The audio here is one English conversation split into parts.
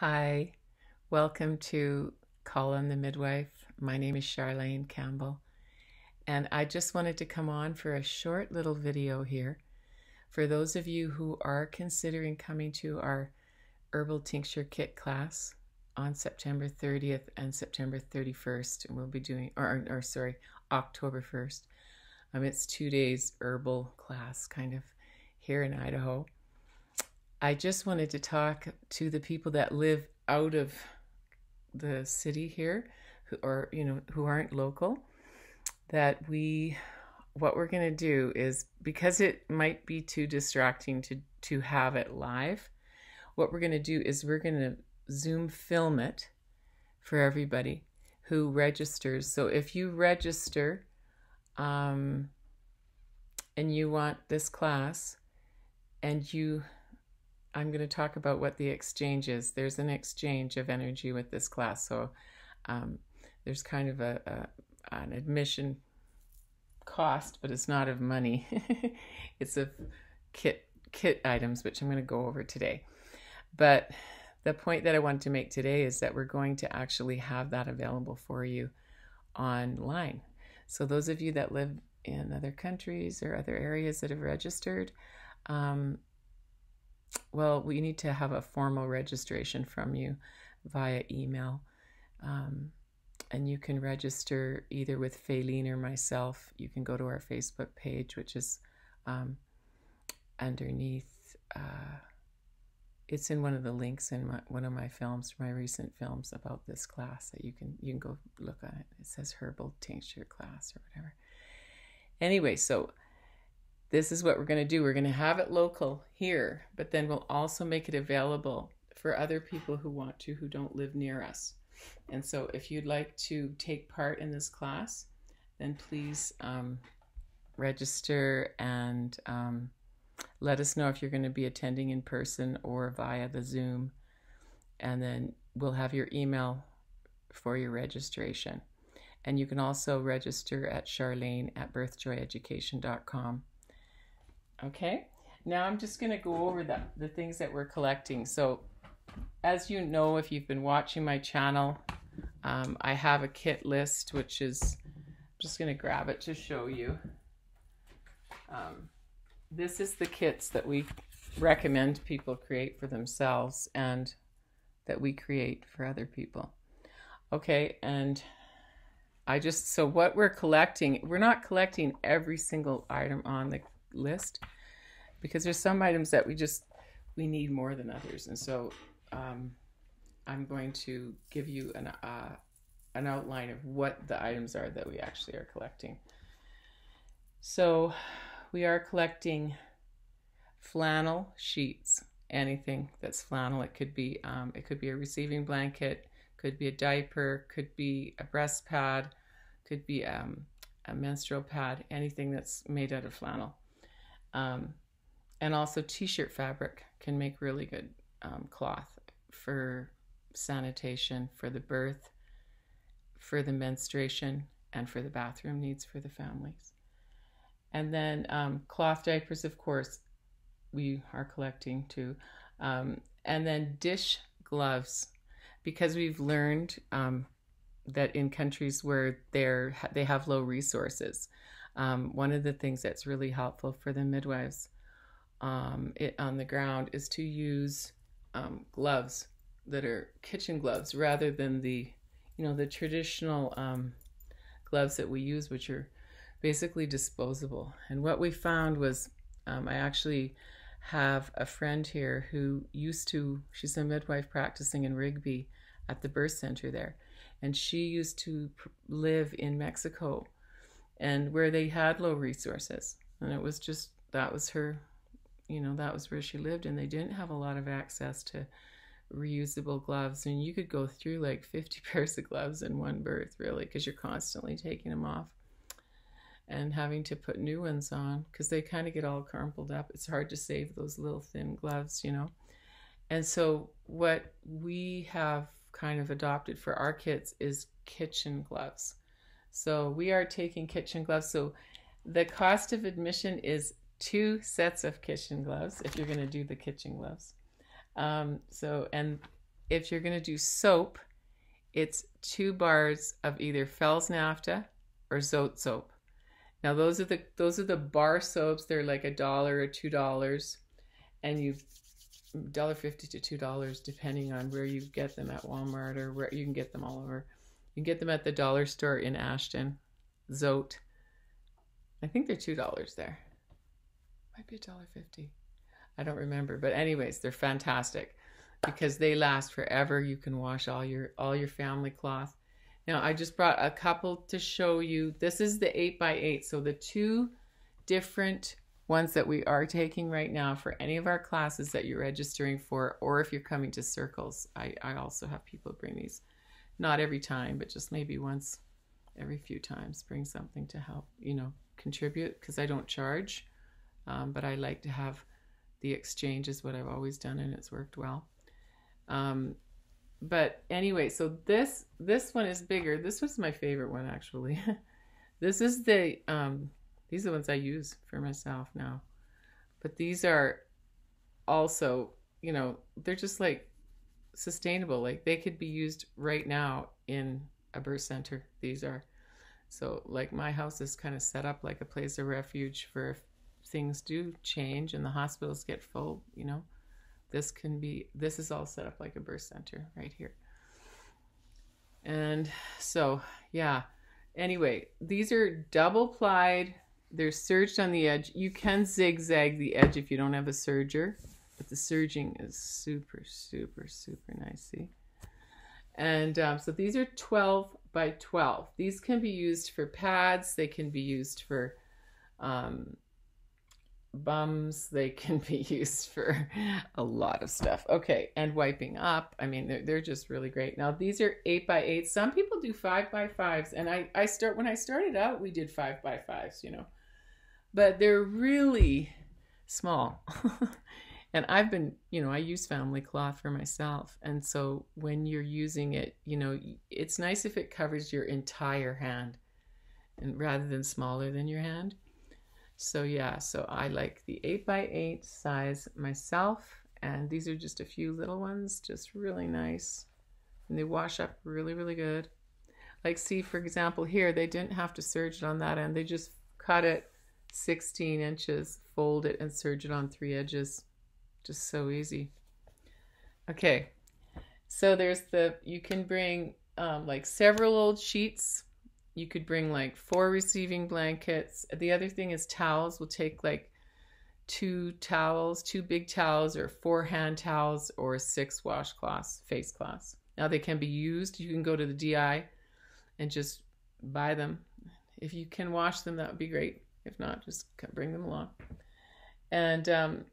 Hi, welcome to Call on the Midwife. My name is Charlene Campbell, and I just wanted to come on for a short little video here for those of you who are considering coming to our herbal tincture kit class on September 30th and September 31st, and we'll be doing, or, or sorry, October 1st. Um, it's two days herbal class, kind of here in Idaho. I just wanted to talk to the people that live out of the city here, who or you know who aren't local. That we, what we're going to do is because it might be too distracting to to have it live. What we're going to do is we're going to Zoom film it for everybody who registers. So if you register, um, and you want this class, and you I'm going to talk about what the exchange is. There's an exchange of energy with this class. So um, there's kind of a, a, an admission cost, but it's not of money. it's of kit kit items, which I'm going to go over today. But the point that I want to make today is that we're going to actually have that available for you online. So those of you that live in other countries or other areas that have registered, um, well, we need to have a formal registration from you via email. Um, and you can register either with Faylene or myself. You can go to our Facebook page, which is um, underneath. Uh, it's in one of the links in my, one of my films, my recent films about this class that you can you can go look at it. It says herbal tincture class or whatever. Anyway, so this is what we're going to do. We're going to have it local here, but then we'll also make it available for other people who want to, who don't live near us. And so if you'd like to take part in this class, then please um, register and um, let us know if you're going to be attending in person or via the Zoom. And then we'll have your email for your registration. And you can also register at Charlene at birthjoyeducation.com. Okay, now I'm just going to go over the, the things that we're collecting. So as you know, if you've been watching my channel, um, I have a kit list, which is, I'm just going to grab it to show you. Um, this is the kits that we recommend people create for themselves and that we create for other people. Okay, and I just, so what we're collecting, we're not collecting every single item on the list because there's some items that we just we need more than others. And so um, i'm going to give you an uh, an outline of what the items are that we actually are collecting. So we are collecting flannel sheets. Anything that's flannel it could be um, it could be a receiving blanket could be a diaper could be a breast pad could be um, a menstrual pad anything that's made out of flannel um, and also t-shirt fabric can make really good um, cloth for sanitation, for the birth, for the menstruation, and for the bathroom needs for the families. And then um, cloth diapers, of course, we are collecting too. Um, and then dish gloves, because we've learned um, that in countries where they're they have low resources, um, one of the things that's really helpful for the midwives um, it, on the ground is to use um, gloves that are kitchen gloves rather than the, you know, the traditional um, gloves that we use, which are basically disposable. And what we found was um, I actually have a friend here who used to, she's a midwife practicing in Rigby at the birth center there. And she used to live in Mexico and where they had low resources. And it was just, that was her, you know, that was where she lived. And they didn't have a lot of access to reusable gloves. And you could go through like 50 pairs of gloves in one birth, really, because you're constantly taking them off and having to put new ones on because they kind of get all crumpled up. It's hard to save those little thin gloves, you know. And so, what we have kind of adopted for our kits is kitchen gloves. So we are taking kitchen gloves. So the cost of admission is two sets of kitchen gloves if you're going to do the kitchen gloves. Um, so, and if you're going to do soap, it's two bars of either Fels-Naptha or Zote soap. Now those are the those are the bar soaps. They're like a dollar or two dollars, and you dollar fifty to two dollars depending on where you get them at Walmart or where you can get them all over. You can get them at the dollar store in Ashton, Zote. I think they're two dollars there. Might be a dollar fifty. I don't remember, but anyways, they're fantastic because they last forever. You can wash all your all your family cloth. Now I just brought a couple to show you. This is the 8 by 8 So the two different ones that we are taking right now for any of our classes that you're registering for, or if you're coming to circles, I, I also have people bring these. Not every time, but just maybe once every few times. Bring something to help, you know, contribute because I don't charge. Um, but I like to have the exchange is what I've always done and it's worked well. Um, but anyway, so this this one is bigger. This was my favorite one actually. this is the um, these are the ones I use for myself now. But these are also, you know, they're just like sustainable. Like they could be used right now in a birth center. These are so like my house is kind of set up like a place of refuge for if things do change and the hospitals get full, you know this can be this is all set up like a birth center right here. And so yeah. Anyway these are double plied they're serged on the edge. You can zigzag the edge if you don't have a serger but the serging is super super super nice see and um, so these are 12 by 12 these can be used for pads. They can be used for um, bums. They can be used for a lot of stuff. Okay and wiping up. I mean they're, they're just really great. Now these are eight by eight. Some people do five by fives and i i start when i started out we did five by fives you know. But they're really small and i've been you know i use family cloth for myself and so when you're using it you know it's nice if it covers your entire hand and rather than smaller than your hand so yeah, so I like the 8 by 8 size myself. And these are just a few little ones, just really nice. And they wash up really, really good. Like see, for example, here, they didn't have to serge it on that end. They just cut it 16 inches, fold it, and serge it on three edges. Just so easy. Okay, so there's the, you can bring um, like several old sheets you could bring like four receiving blankets. The other thing is towels. We'll take like two towels, two big towels, or four hand towels, or six washcloths, face cloths. Now they can be used. You can go to the DI and just buy them. If you can wash them, that would be great. If not, just bring them along. And um,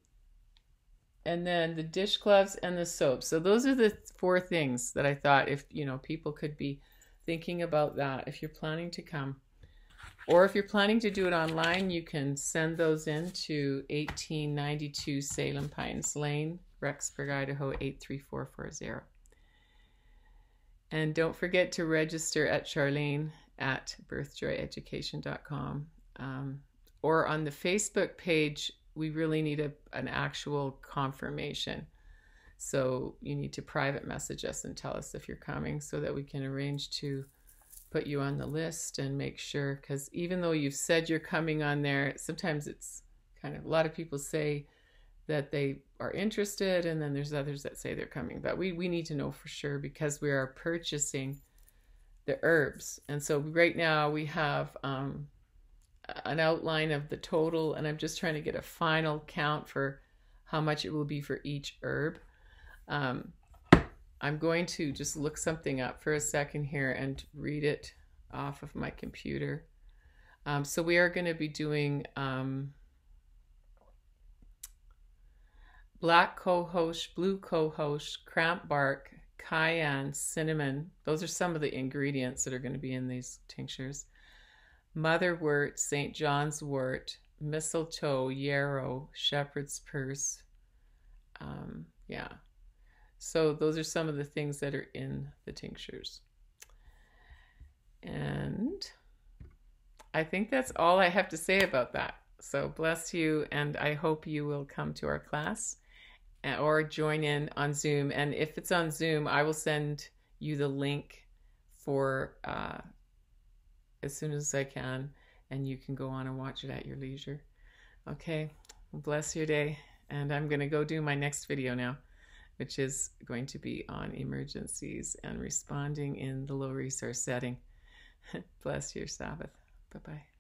and then the dishcloths and the soap. So those are the four things that I thought if you know people could be thinking about that if you're planning to come. Or if you're planning to do it online, you can send those in to 1892 Salem Pines Lane, Rexburg, Idaho 83440. And don't forget to register at Charlene at birthjoyeducation.com. Um, or on the Facebook page, we really need a, an actual confirmation. So you need to private message us and tell us if you're coming so that we can arrange to put you on the list and make sure. Because even though you've said you're coming on there, sometimes it's kind of a lot of people say that they are interested, and then there's others that say they're coming. But we, we need to know for sure because we are purchasing the herbs. And so right now we have um, an outline of the total, and I'm just trying to get a final count for how much it will be for each herb. Um, I'm going to just look something up for a second here and read it off of my computer. Um, so we are going to be doing um, black cohosh, blue cohosh, cramp bark, cayenne, cinnamon. Those are some of the ingredients that are going to be in these tinctures. Motherwort, St. John's wort, mistletoe, yarrow, shepherd's purse. Um, yeah, so those are some of the things that are in the tinctures. And I think that's all I have to say about that. So bless you, and I hope you will come to our class. or join in on Zoom. And if it's on Zoom, I will send you the link for uh, as soon as I can, and you can go on and watch it at your leisure. Okay, bless your day. And I'm going to go do my next video now, which is going to be on emergencies and responding in the low resource setting. bless your Sabbath. Bye bye.